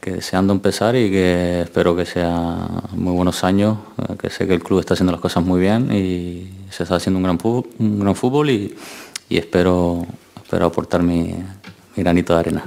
que deseando empezar y que espero que sea muy buenos años, eh, que sé que el club está haciendo las cosas muy bien y se está haciendo un gran, un gran fútbol y, espero, espero aportar mi granito de arena.